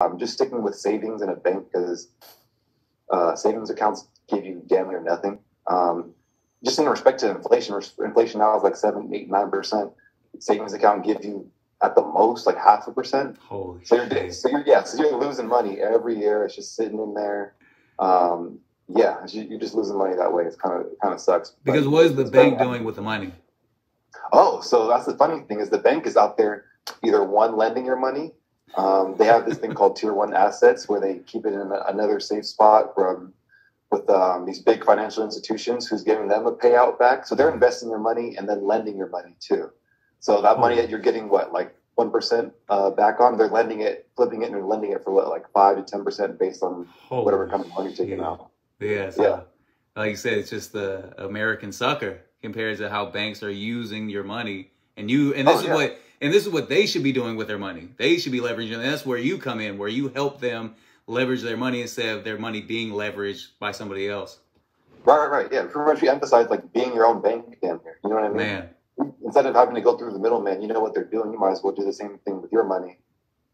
I'm just sticking with savings in a bank because uh, savings accounts give you damn near nothing. Um, just in respect to inflation, inflation now is like seven, eight, nine percent. Savings account gives you at the most like half a percent. Holy so you're, so you're, yeah, so you're losing money every year. It's just sitting in there. Um, yeah, you're just losing money that way. It's kind of kind of sucks. Because what is the bank doing with the money? Oh, so that's the funny thing is the bank is out there either one lending your money. Um, they have this thing called tier one assets where they keep it in another safe spot from with um, these big financial institutions who's giving them a payout back. So they're investing your money and then lending your money too. So that money that you're getting, what like one percent uh, back on, they're lending it, flipping it, and they're lending it for what like five to ten percent based on Holy whatever kind of money you're taking out. Yeah, so, yeah. Like you said, it's just the American sucker compared to how banks are using your money, and you and this oh, is yeah. what and this is what they should be doing with their money. They should be leveraging. And that's where you come in, where you help them leverage their money instead of their money being leveraged by somebody else. Right, right, right. Yeah, pretty much we emphasize like being your own bank down here. You know what I mean? Man. Instead of having to go through the middleman, you know what they're doing. You might as well do the same thing with your money.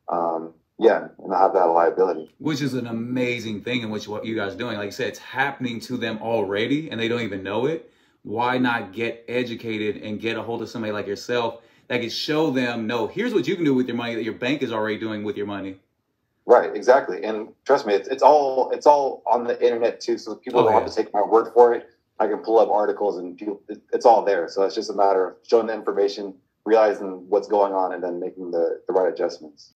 Um, yeah, and have that liability. Which is an amazing thing in which what you guys are doing. Like you said, it's happening to them already and they don't even know it. Why not get educated and get a hold of somebody like yourself that can show them, no, here's what you can do with your money that your bank is already doing with your money. Right, exactly. And trust me, it's, it's all it's all on the internet too. So people oh, don't yeah. have to take my word for it. I can pull up articles and people, it's all there. So it's just a matter of showing the information, realizing what's going on, and then making the, the right adjustments.